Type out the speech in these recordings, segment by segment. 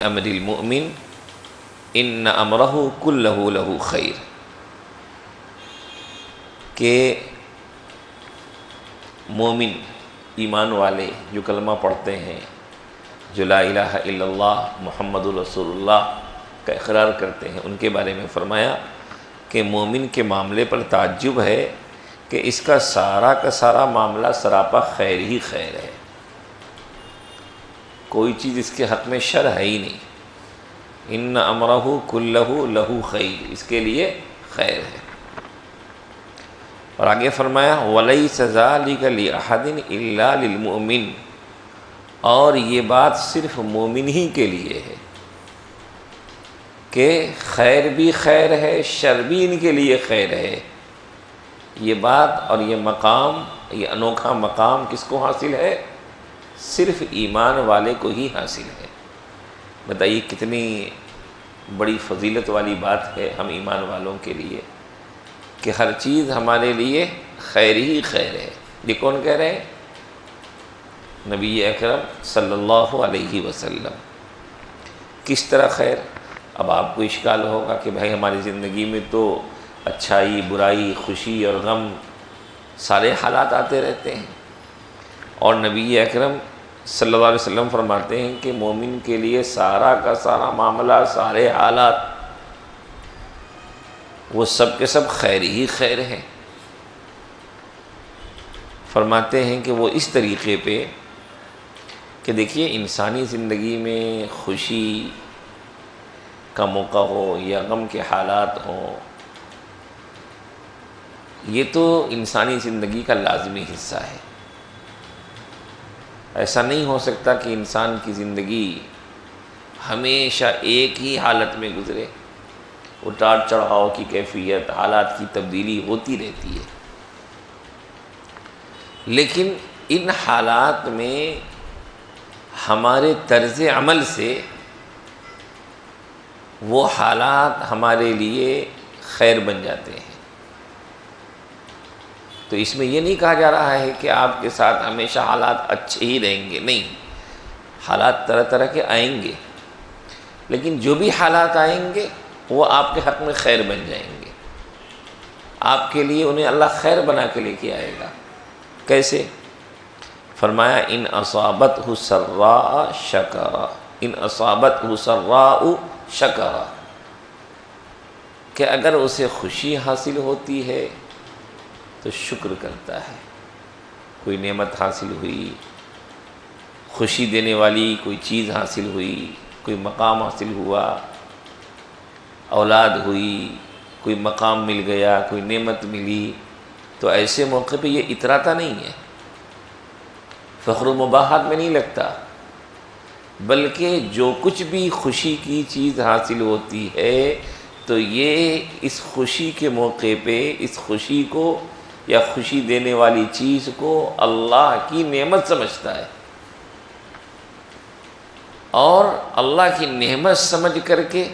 अमरिलमिन इन अमरहू कुल्लहू लहू खैर के मोमिन ईमान वाले जो कलमा पढ़ते हैं जो ला इल्लल्लाह मुहम्मदुर रसूलुल्लाह का इकरार करते हैं उनके बारे में फ़रमाया कि मोमिन के मामले पर ताज्जुब है कि इसका सारा का सारा मामला सरापा खैर ही खैर है कोई चीज़ इसके हक़ में शर है ही नहीं। इन अमरहू कुल्लहू लहू खैर, इसके लिए खैर है। और आगे फरमाया वलई सज़ा ली अहदिन इल्लामिन और ये बात सिर्फ़ मोमिन ही के लिए है कि खैर भी खैर है, शर भी इनके लिए खैर है। ये बात और ये मकाम, ये अनोखा मकाम किसको हासिल है? सिर्फ़ ईमान वाले को ही हासिल है। बताइए, कितनी बड़ी फजीलत वाली बात है हम ईमान वालों के लिए कि हर चीज़ हमारे लिए खैर ही खैर है। ये कौन कह रहे हैं? नबी अकरम सल्लल्लाहु अलैहि वसल्लम। किस तरह खैर? अब आपको इश्काल होगा कि भाई हमारी ज़िंदगी में तो अच्छाई, बुराई, खुशी और गम सारे हालात आते रहते हैं। और नबी अकरम सल्लल्लाहु अलैहि वसल्लम फरमाते हैं कि मोमिन के लिए सारा का सारा मामला, सारे हालात, वो सब के सब खैर ही खैर हैं। फरमाते हैं कि वो इस तरीके पे कि देखिए, इंसानी ज़िंदगी में खुशी का मौका हो या गम के हालात हों, ये तो इंसानी ज़िंदगी का लाजमी हिस्सा है। ऐसा नहीं हो सकता कि इंसान की ज़िंदगी हमेशा एक ही हालत में गुज़रे। उतार चढ़ाव की कैफियत, हालात की तब्दीली होती रहती है। लेकिन इन हालात में हमारे तर्ज अमल से वो हालात हमारे लिए खैर बन जाते हैं। तो इसमें यह नहीं कहा जा रहा है कि आपके साथ हमेशा हालात अच्छे ही रहेंगे। नहीं, हालात तरह तरह के आएँगे। लेकिन जो भी हालात आएँगे, वो आपके हक़ में खैर बन जाएँगे। आपके लिए उन्हें अल्लाह खैर बना के लेके आएगा। कैसे? फरमाया, इन असाबत हुसर्रा शकरा। इन असाबत हुसर्रा शकरा। कि अगर उसे खुशी हासिल होती है तो शुक्र करता है। कोई नेमत हासिल हुई, खुशी देने वाली कोई चीज़ हासिल हुई, कोई मकाम हासिल हुआ, औलाद हुई, कोई मकाम मिल गया, कोई नेमत मिली तो ऐसे मौके पे ये इतराता नहीं है। फ़ख्र मुबाहत में नहीं लगता, बल्कि जो कुछ भी खुशी की चीज़ हासिल होती है तो ये इस खुशी के मौके पे, इस खुशी को या खुशी देने वाली चीज़ को अल्लाह की नेमत समझता है। और अल्लाह की नेमत समझ करके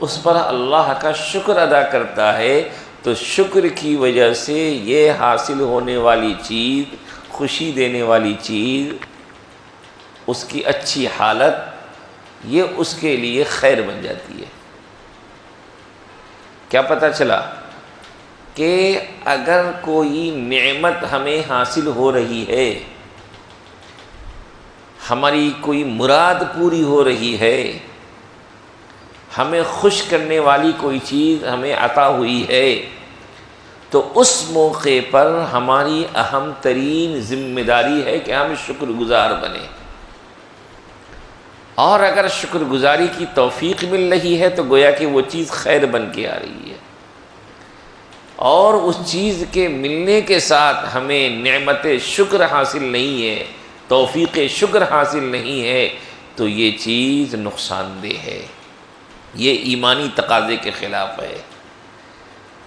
उस पर अल्लाह का शुक्र अदा करता है तो शुक्र की वजह से ये हासिल होने वाली चीज़, खुशी देने वाली चीज़, उसकी अच्छी हालत, ये उसके लिए खैर बन जाती है। क्या पता चला कि अगर कोई नेमत हमें हासिल हो रही है, हमारी कोई मुराद पूरी हो रही है, हमें खुश करने वाली कोई चीज़ हमें अता हुई है तो उस मौके पर हमारी अहम तरीन ज़िम्मेदारी है कि हम शुक्रगुजार बने। और अगर शुक्रगुजारी की तौफीक मिल रही है तो गोया कि वो चीज़ खैर बन के आ रही है। और उस चीज़ के मिलने के साथ हमें नमत शुक्र हासिल नहीं है, तौफीक शुक्र हासिल नहीं है तो ये चीज़ नुकसानदेह है। ये ईमानी तकाजे के ख़िलाफ़ है।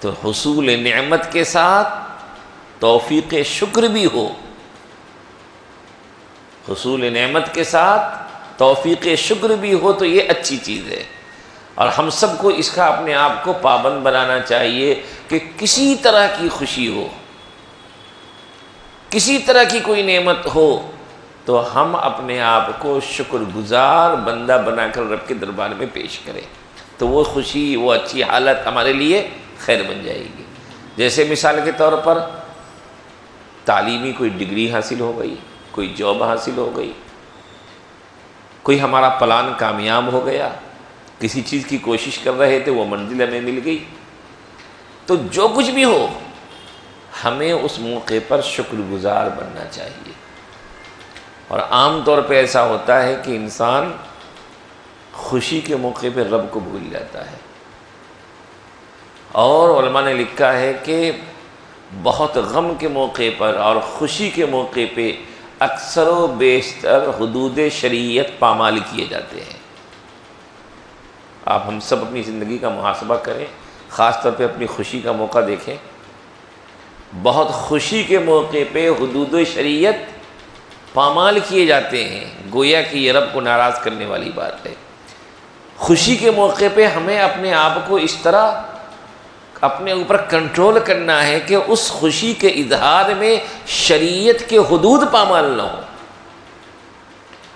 तो हसूल नमत के साथ तौफीक शुक्र भी हो, हसूल नमत के साथ तौफीक शुक्र भी हो तो ये अच्छी चीज़ है। और हम सबको इसका अपने आप को पाबंद बनाना चाहिए कि किसी तरह की खुशी हो। किसी तरह की कोई नेमत हो तो हम अपने आप को शुक्रगुजार बंदा बनाकर रब के दरबार में पेश करें। तो वो खुशी, वो अच्छी हालत हमारे लिए खैर बन जाएगी। जैसे मिसाल के तौर पर, तालीमी कोई डिग्री हासिल हो गई, कोई जॉब हासिल हो गई, कोई हमारा प्लान कामयाब हो गया किसी चीज़ की कोशिश कर रहे थे, वो मंजिल हमें मिल गई। तो जो कुछ भी हो, हमें उस मौके पर शुक्रगुजार बनना चाहिए। और आम तौर पे ऐसा होता है कि इंसान खुशी के मौके पे रब को भूल जाता है। और ने लिखा है कि बहुत गम के मौके पर और ख़ुशी के मौके पे अक्सर व बेशतर हदूद शरीयत पामाल किए जाते हैं। आप हम सब अपनी ज़िंदगी का मुहासबा करें ख़ास तौर पे अपनी खुशी का मौका देखें। बहुत खुशी के मौके पे हदूद शरीयत पामाल किए जाते हैं, गोया कि ये रब को नाराज़ करने वाली बात है। खुशी के मौके पे हमें अपने आप को इस तरह अपने ऊपर कंट्रोल करना है कि उस खुशी के इजहार में शरीयत के हदूद पामाल ना हो।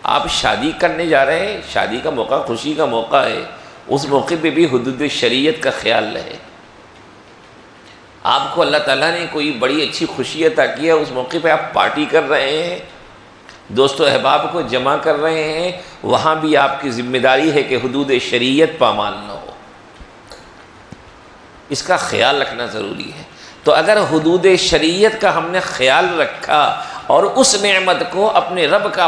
आप शादी करने जा रहे हैं, शादी का मौका, खुशी का मौका है। उस मौके पे भी हदूद शरीयत का ख्याल रहे। आपको अल्लाह ताला ने कोई बड़ी अच्छी खुशी अता की है, उस मौके पे आप पार्टी कर रहे हैं, दोस्तों अहबाब को जमा कर रहे हैं, वहाँ भी आपकी ज़िम्मेदारी है कि हदूद शरीयत पामाल न हो। इसका ख्याल रखना ज़रूरी है। तो अगर हदूद शरीयत का हमने ख्याल रखा और उस नेमत को अपने रब का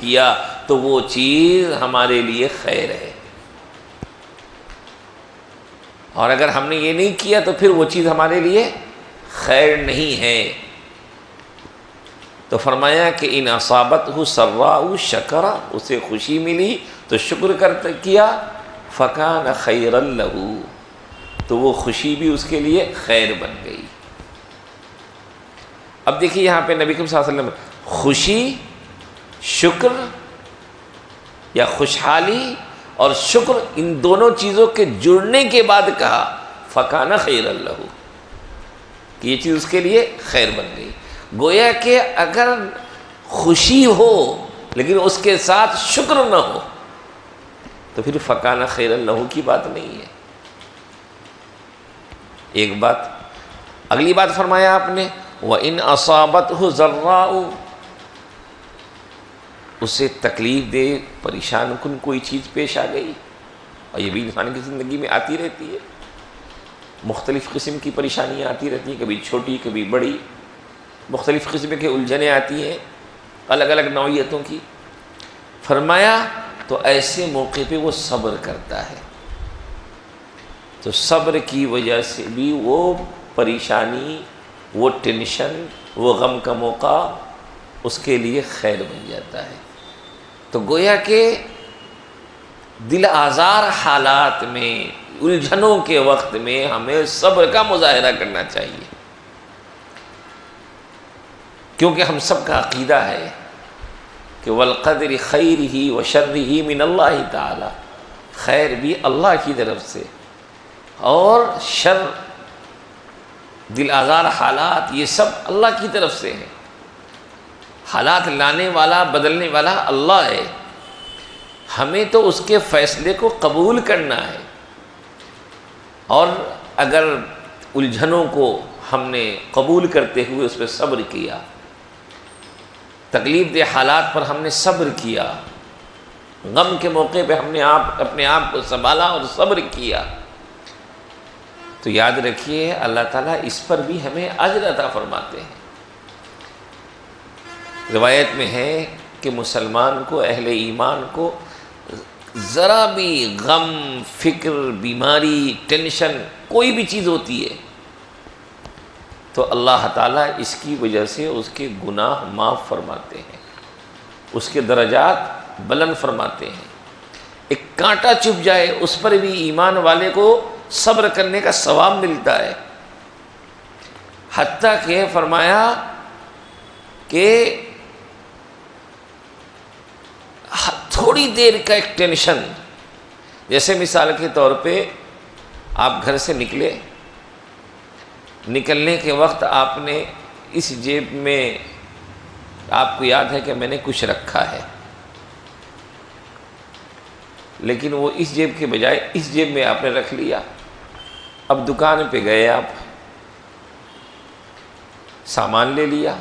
किया तो वो चीज़ हमारे लिए खैर है। और अगर हमने ये नहीं किया तो फिर वो चीज़ हमारे लिए खैर नहीं है। तो फरमाया कि इन असाबत हो सर्रा शकरा, उसे खुशी मिली तो शुक्र कर किया, फ़कान खैर लहू तो वो खुशी भी उसके लिए खैर बन गई। अब देखिए यहाँ पे नबी वसल्लम खुशी, शुक्र या खुशहाली और शुक्र इन दोनों चीज़ों के जुड़ने के बाद कहा, फ़काना खैर लहू। कि ये चीज़ उसके लिए खैर बन गई। गोया कि अगर खुशी हो, लेकिन उसके साथ शुक्र न हो तो फिर फ़काना खैर लहू की बात नहीं है। एक बात, अगली बात फरमाया आपने वह इन असाबत हो जर्रा उसे तकलीफ़ दे, परेशान कन कोई चीज़ पेश आ गई। और ये भी इंसान की ज़िंदगी में आती रहती है। मुख्तलिफ़ किस्म की परेशानियाँ आती रहती हैं, कभी छोटी, कभी बड़ी। मुख्तलिफ़ किस्म के उलझने आती हैं अलग अलग नौीयतों की। फरमाया तो ऐसे मौके पे वो सब्र करता है। तो सब्र की वजह से भी वो परेशानी, वो टेंशन, वो गम का मौका उसके लिए खैर बन जाता है। तो गोया के दिल आज़ार हालात में, उलझनों के वक्त में हमें सब्र का मुजाहरा करना चाहिए। क्योंकि हम सब का अकीदा है कि वलक़दर खैर ही व शर्र ही मिन अल्लाह ताला। खैर भी अल्लाह की तरफ़ से। और शर दिल आज़ार हालात ये सब अल्लाह की तरफ़ से हैं। हालात लाने वाला, बदलने वाला अल्लाह है। हमें तो उसके फ़ैसले को कबूल करना है। और अगर उलझनों को हमने कबूल करते हुए उस पर सब्र किया, तकलीफ़ दे हालात पर हमने सब्र किया, गम के मौके पे हमने आप, अपने आप को संभाला और सब्र किया तो याद रखिए, अल्लाह ताला इस पर भी हमें अजर फरमाते हैं। रिवायत में है कि मुसलमान को, अहले ईमान को ज़रा भी गम, फ़िक्र, बीमारी, टेंशन कोई भी चीज़ होती है तो अल्लाह ताला इसकी वजह से उसके गुनाह माफ़ फरमाते हैं, उसके दर्जात बुलंद फरमाते हैं। एक कांटा चुप जाए, उस पर भी ईमान वाले को सब्र करने का सवाब मिलता है। हती के फरमाया कि थोड़ी देर का एक टेंशन। जैसे मिसाल के तौर पे आप घर से निकले, निकलने के वक्त आपने इस जेब में, आपको याद है कि मैंने कुछ रखा है। लेकिन वो इस जेब के बजाय इस जेब में आपने रख लिया। अब दुकान पे गए आप, सामान ले लिया।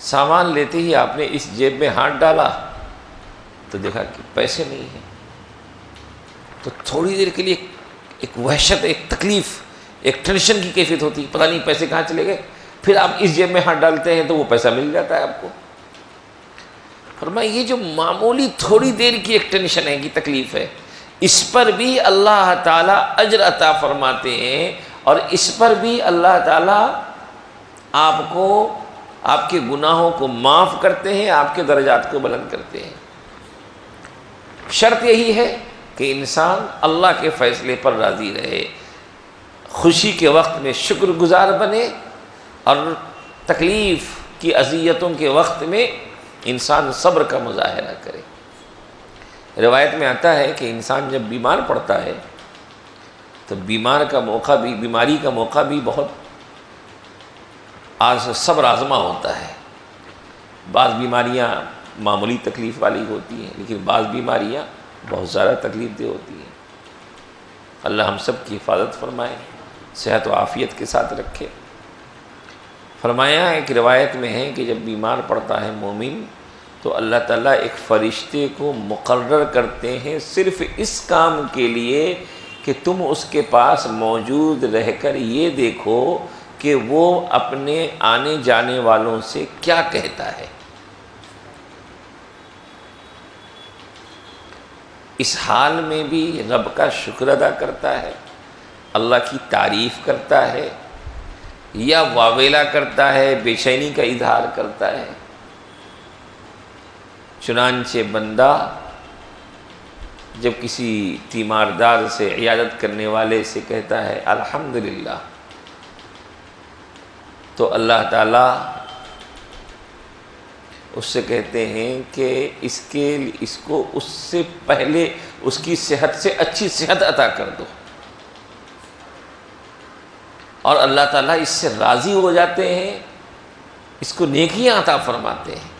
सामान लेते ही आपने इस जेब में हाथ डाला। तो देखा कि पैसे नहीं हैं। तो थोड़ी देर के लिए एक वहशत, एक तकलीफ़, एक टेंशन की कैफियत होती है। पता नहीं पैसे कहाँ चले गए। फिर आप इस जेब में हाथ डालते हैं तो वो पैसा मिल जाता है आपको। फरमाया ये जो मामूली थोड़ी देर की एक टेंशन है, कि तकलीफ़ है, इस पर भी अल्लाह ताला अजर अता फरमाते हैं और इस पर भी अल्लाह ताला आपको, आपके गुनाहों को माफ़ करते हैं, आपके दर्जात को बुलंद करते हैं। शर्त यही है कि इंसान अल्लाह के फ़ैसले पर राज़ी रहे। खुशी के वक्त में शुक्रगुजार बने और तकलीफ़ की अजियतों के वक्त में इंसान सब्र का मुजाहरा करे। रिवायत में आता है कि इंसान जब बीमार पड़ता है तो बीमार का मौका भी, बीमारी का मौका भी बहुत आज सब्र आजमा होता है। बाज़ बीमारियाँ मामूली तकलीफ़ वाली होती हैं, लेकिन बाज़ बीमारियाँ बहुत ज़्यादा तकलीफ़ दे होती हैं। अल्लाह हम सब की हिफाजत फरमाए, सेहत व आफ़ियत के साथ रखे। फरमाया एक रिवायत में है कि जब बीमार पड़ता है मोमिन तो अल्लाह ताला एक फ़रिश्ते को मुकर्र करते हैं सिर्फ़ इस काम के लिए कि तुम उसके पास मौजूद रहकर ये देखो कि वो अपने आने जाने वालों से क्या कहता है। इस हाल में भी रब का शुक्र अदा करता है, अल्लाह की तारीफ़ करता है, या वावेला करता है, बेचैनी का इजहार करता है। चुनानचे बंदा जब किसी तीमारदार से इयादत करने वाले से कहता है, अल्हम्दुलिल्लाह तो अल्लाह ताला उससे कहते हैं कि इसके इसको उससे पहले उसकी सेहत से अच्छी सेहत अता कर दो। और अल्लाह ताला इससे राज़ी हो जाते हैं, इसको नेकियाँ अता फरमाते हैं।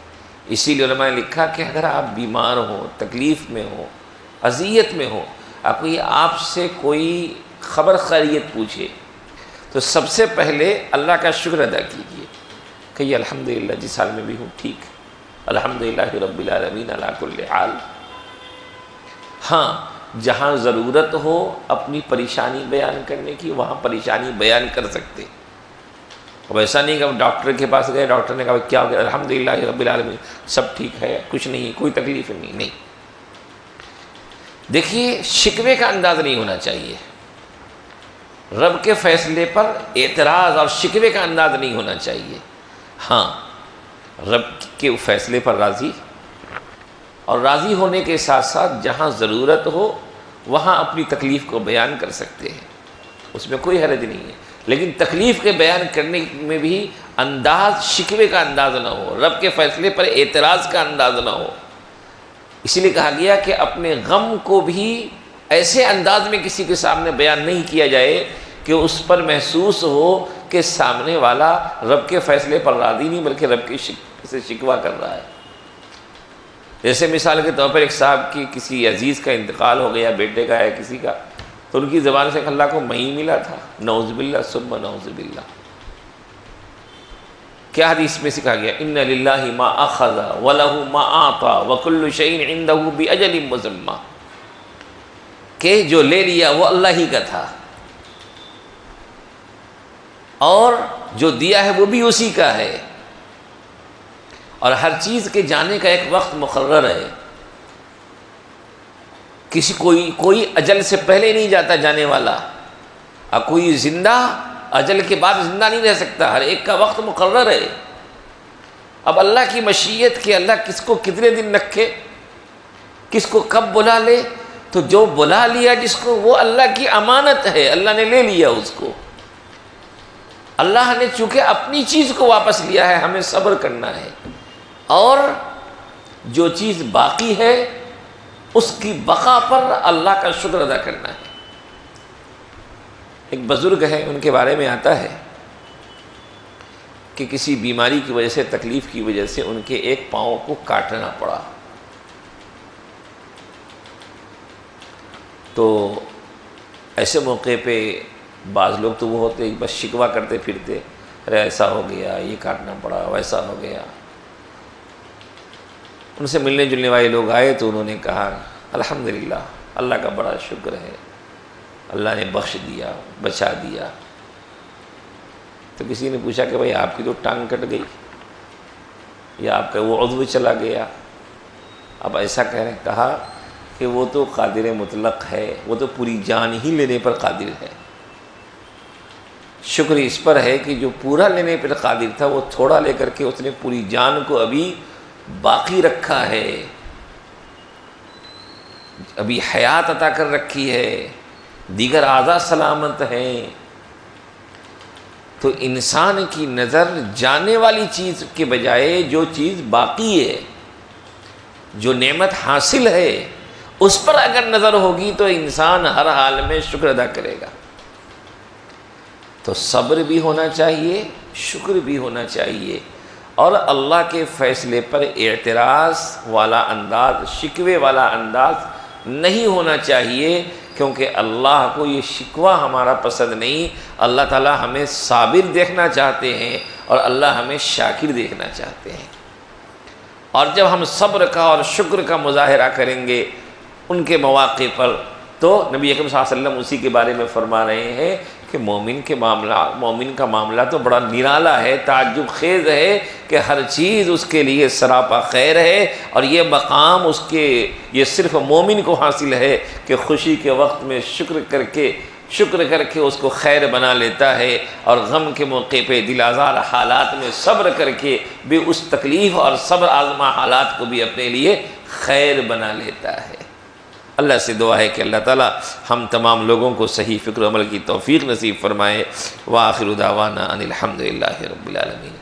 इसीलिए ने लिखा कि अगर आप बीमार हो, तकलीफ़ में हो, अजियत में हो, आपको ये आपसे कोई ख़बर खैरियत पूछे तो सबसे पहले अल्लाह का शुक्र अदा कीजिए कि ये अल्हम्दुलिल्लाह, जिस हाल में भी हूँ, ठीक अल्हम्दुलिल्लाह रब्बिल अला हाँ जहाँ ज़रूरत हो अपनी परेशानी बयान करने की, वहाँ परेशानी बयान कर सकते अब ऐसा नहीं कि डॉक्टर के पास गए, डॉक्टर ने कहा, क्या हो गया अल्हम्दुलिल्लाह रब्बिल आलमीन, सब ठीक है, कुछ नहीं, कोई तकलीफ़ नहीं नहीं। देखिए, शिकवे का अंदाज़ नहीं होना चाहिए। रब के फ़ैसले पर एतराज़ और शिकवे का अंदाज नहीं होना चाहिए। हाँ रब के फ़ैसले पर राज़ी। और राज़ी होने के साथ साथ जहाँ ज़रूरत हो वहाँ अपनी तकलीफ़ को बयान कर सकते हैं। उसमें कोई हरज नहीं है। लेकिन तकलीफ़ के बयान करने में भी अंदाज शिकवे का अंदाज़ ना हो रब के फ़ैसले पर एतराज़ का अंदाज़ ना हो। इसलिए कहा गया कि अपने गम को भी ऐसे अंदाज में किसी के सामने बयान नहीं किया जाए कि उस पर महसूस हो कि सामने वाला रब के फ़ैसले पर राज़ी नहीं बल्कि रब की शिक, से शिकवा कर रहा है। जैसे मिसाल के तौर पर एक साहब की किसी अज़ीज़ का इंतकाल हो गया, बेटे का है किसी का तो उनकी ज़बान से अल्लाह को मई मिला था। नौजबिल्ला सुबह नौजबिल्ला क्या हदीस में सिखा गया? इन लाही मा अखज़ा वलहू मा आता वकुल्ल शैन इंदहू भी अजल मुजम्मा। के जो ले लिया वो अल्लाह ही का था। और जो दिया है वो भी उसी का है। और हर चीज़ के जाने का एक वक्त मुकर्र है। किसी कोई कोई अजल से पहले नहीं जाता जाने वाला। और कोई ज़िंदा, अजल के बाद ज़िंदा नहीं रह सकता। हर एक का वक्त मुकर है। अब अल्लाह की मशीयत के अल्लाह किसको कितने दिन रखे, किसको कब बुला ले तो जो बुला लिया जिसको, वो अल्लाह की अमानत है। अल्लाह ने ले लिया उसको। अल्लाह ने चूँकि अपनी चीज़ को वापस लिया है, हमें सब्र करना है। और जो चीज़ बाकी है, उसकी बका पर अल्लाह का शुक्र अदा करना है। एक बुज़ुर्ग है, उनके बारे में आता है कि किसी बीमारी की वजह से, तकलीफ़ की वजह से उनके एक पाँव को काटना पड़ा। तो ऐसे मौके पे बाज़ लोग तो वो होते बस शिकवा करते फिरते, अरे ऐसा हो गया, ये काटना पड़ा, वैसा हो गया। उनसे मिलने जुलने वाले लोग आए तो उन्होंने कहा, अल्हम्दुलिल्लाह, अल्लाह का बड़ा शुक्र है। अल्लाह ने बख्श दिया, बचा दिया। तो किसी ने पूछा कि भाई, आपकी तो टांग कट गई, या आपका वो उद्व चला गया? अब ऐसा कह रहे कहा कि वो तो कादिर मुतलक है, वो तो पूरी जान ही लेने पर कादिर है। शुक्र इस पर है कि जो पूरा लेने पर कादिर था, वो थोड़ा लेकर के उसने पूरी जान को अभी बाकी रखा है। अभी हयात अता कर रखी है। दीगर आज़ा सलामत हैं। तो इंसान की नज़र जाने वाली चीज़ के बजाय जो चीज़ बाकी है, जो नेमत हासिल है, उस पर अगर नज़र होगी तो इंसान हर हाल में शुक्र अदा करेगा। तो सब्र भी होना चाहिए, शुक्र भी होना चाहिए। और अल्लाह के फ़ैसले पर एतराज़ वाला अंदाज, शिकवे वाला अंदाज नहीं होना चाहिए, क्योंकि अल्लाह को ये शिकवा हमारा पसंद नहीं। अल्लाह ताला हमें साबिर देखना चाहते हैं और अल्लाह हमें शाकिर देखना चाहते हैं। और जब हम सब्र का और शुक्र का मुजाहरा करेंगे उनके मौाक़े पर तो नबी अकम वसल्लम उसी के बारे में फरमा रहे हैं कि मोमिन के मामला, मोमिन का मामला तो बड़ा निराला है ताजुब खेज़ है कि हर चीज़ उसके लिए सरापा खैर है और ये मकाम उसके, ये सिर्फ़ मोमिन को हासिल है कि खुशी के वक्त में शुक्र करके शुक्र करके उसको खैर बना लेता है और गम के मौके पे दिल आज़ार हालात में सब्र करके भी उस तकलीफ़ और सब्र आज़मा हालात को भी अपने लिए खैर बना लेता है। अल्लाह से दुआ है कि अल्लाह ताला हम तमाम लोगों को सही फ़िक्र अमल की तौफीक नसीब फ़रमाए। वाखिर उदावाना अनिलहमदिल्ला रबालमीन